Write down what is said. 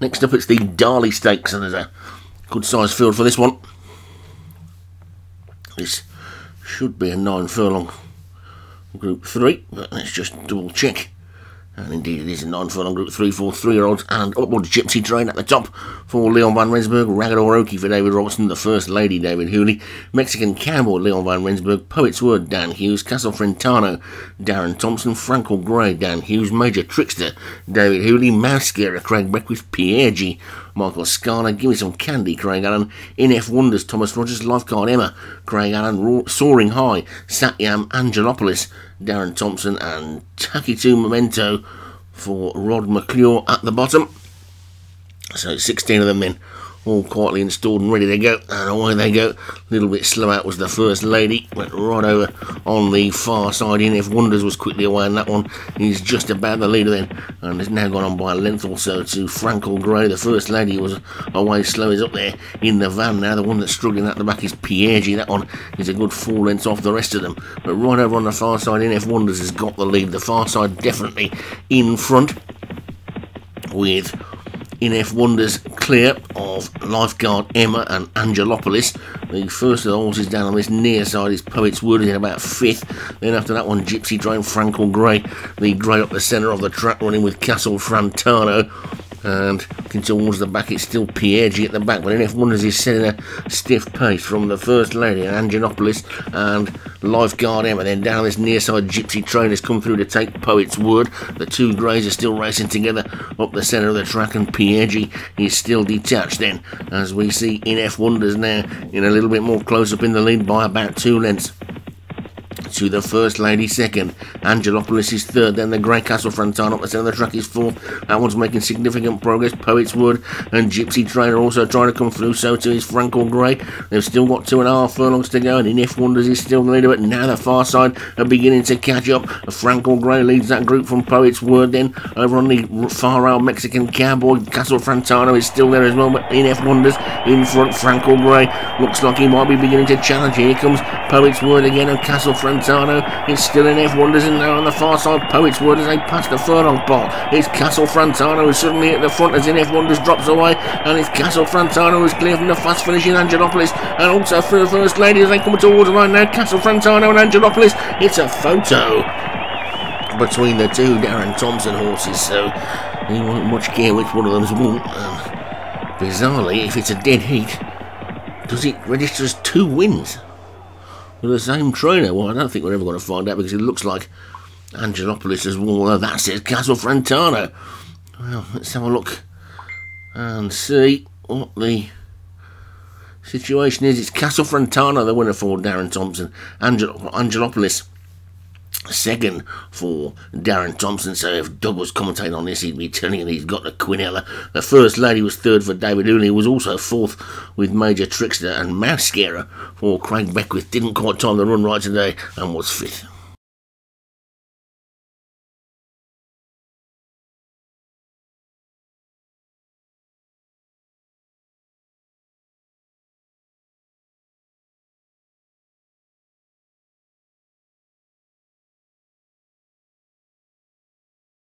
Next up, it's the Darley Stakes, and there's a good sized field for this one. This should be a nine furlong group three, but let's just double check. And indeed, it is a nine furlong group three for three year olds and upward gypsy train at the top for Leon Van Rensburg, Ragador Oki for David Robertson, the First Lady David Hooley, Mexican Cowboy Leon Van Rensburg, Poet's Word Dan Hughes, Castle Frentano Darren Thompson, Frankel Grey Dan Hughes, Major Trickster David Hooley, Mousescarer Craig Beckwith, Pierre Michael Scala, Give Me Some Candy, Craig Allen, NF Wonders, Thomas Rogers, Lifeguard Emma, Craig Allen, Soaring High, Satyam Angelopoulos, Darren Thompson, and Takitu Memento for Rod McClure at the bottom. So 16 of them then all quietly installed and ready to go. And away they go. A little bit slow out was the first lady. Went right over on the far side in. NF Wonders was quickly away in that one, he's just about the leader then. And has now gone on by a length or so to Frankel Grey. The first lady was away slow. He's up there in the van now. The one that's struggling at the back is Piergi. That one is a good four lengths off the rest of them. But right over on the far side, NF Wonders has got the lead. The far side definitely in front with NF Wonders clear of Lifeguard Emma and Angelopoulos. The first of the horses down on this near side is Poet's Word in about fifth. Then after that one, Gypsy Train, Frankel Grey. The grey up the centre of the track running with Castle Frantano and looking towards the back it's still Piergi at the back but NF Wonders is setting a stiff pace from the First Lady Angelopoulos and Lifeguard Emma then down this near side Gypsy train has come through to take Poet's Word the two greys are still racing together up the centre of the track and Piergi is still detached then as we see NF Wonders now in a little bit more close up in the lead by about two lengths to the First Lady second. Angelopoulos is third. Then the Grey Castle Frantano up the centre of the track is fourth. That one's making significant progress. Poet's Word and Gypsy Trainer also trying to come through. So too is Frankel Grey. They've still got two and a half furlongs to go. And NF Wonders is still the leader. But now the far side are beginning to catch up. Frankel Grey leads that group from Poet's Word. Then over on the far out Mexican Cowboy Castle Frantano is still there as well. But NF Wonders in front. Frankel Grey looks like he might be beginning to challenge. Here comes Poet's Word again and Castle Frantano is still NF Wonders in there on the far side. Poet's Word as they pass the furlong pole. It's Castle Frantano who's suddenly at the front as in F1 just drops away and it's Castle Frantano who's clear from the fast finishing Angelopoulos and also for the First Lady as they come towards the line now. Castle Frantano and Angelopoulos. It's a photo between the two Darren Thompson horses so he won't much care which one of them's won. Um, bizarrely, if it's a dead heat, does it register as two wins? With the same trainer. Well, I don't think we're ever going to find out because it looks like Angelopoulos has won. Well, that's it, Castle Frantano. Well, let's have a look and see what the situation is. It's Castle Frantano, the winner for Darren Thompson. Angel- Angelopoulos second for Darren Thompson. So if Doug was commentating on this, he'd be telling you he's got the Quinella. The First Lady was third for David Hooley, was also fourth with Major Trickster and Scarer for Craig Beckwith. Didn't quite time the run right today and was fifth.